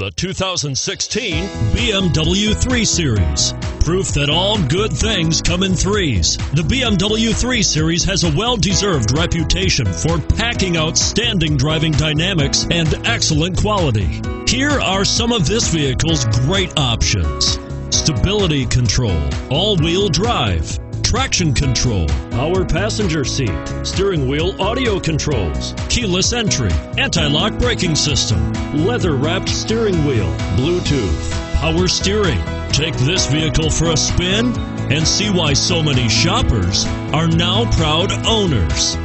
The 2016 BMW 3 Series. Proof that all good things come in threes. The BMW 3 Series has a well deserved reputation for packing outstanding driving dynamics and excellent quality. Here are some of this vehicle's great options stability control, all wheel drive traction control, power passenger seat, steering wheel audio controls, keyless entry, anti-lock braking system, leather wrapped steering wheel, Bluetooth, power steering. Take this vehicle for a spin and see why so many shoppers are now proud owners.